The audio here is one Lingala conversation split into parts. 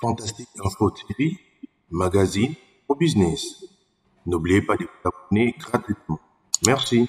Fantastique Info TV, magazine au business. N'oubliez pas de vous abonner gratuitement. Merci.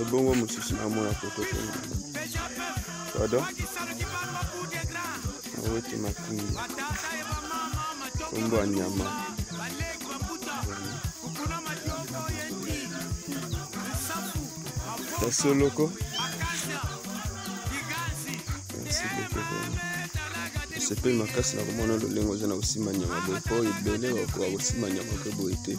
ebongo mosusu namona poto kuna pardon aweti makungi kombo ya nyama ya soloko osepeli makasi na komona lolengo oza na kosimba nyama boye mpo ebele bakoka kosimba nyama mpe boye te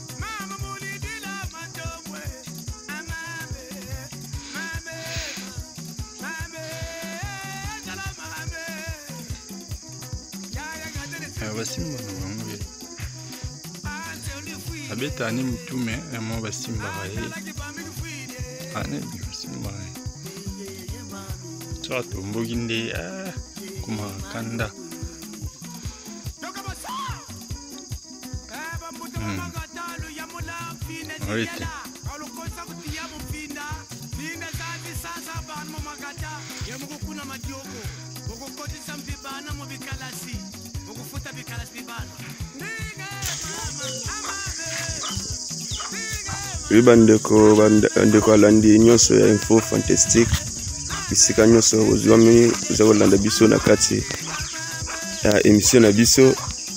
basimbaka bango ye abeta ani motu me yango basimbaka ye ani basimbaka ye so atomboki nde ah, komaka kanda oyo bandeko bandeko alandi nyonso ya info fantastique bisika nyonso ozwami oza kolanda biso na kati ya émission na biso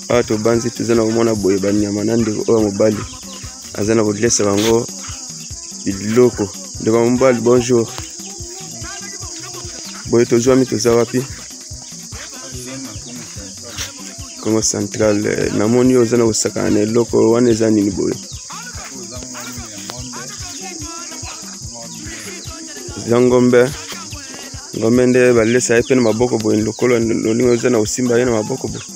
awa tobanzi toza na komona boye banyama na ndeko oyo mobali aza na kodrese bango biloko ndeko ya mobali bonjour boye tozwami toza wapi congo central eh, namoni oyo oza na kosakana na eloko wana eza nini boye eza ngombe ngombe nde balesa ye mpe na maboko boye lokola lolingo eza na kosimba ye na maboko boye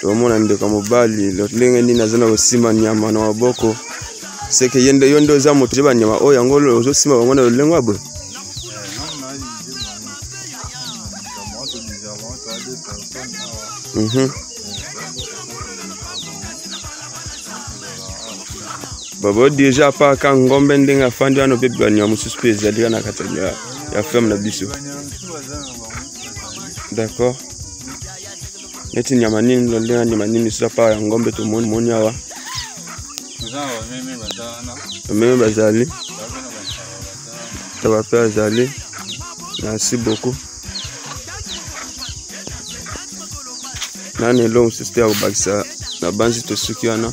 tomona ndeko ya mobali ndenge nini aza na kosimba nyama na maboko seke ye nde yo nde oza moto je banyama oyo yango ozosimba bango na lolenge ya boye mhm. babo deja apa ka ngombe ndenge afandi wana mpe banyama mosusu mpe ezali na kati ya ferme na biso d'accord neti nyama nini lolenge nyama nini lisusu apart ya ngombe tomoni moni awa bameme bazali taba mpe azali merci beaucoup nani eloko mosusu te ya kobakisa nabanzi tosuki wana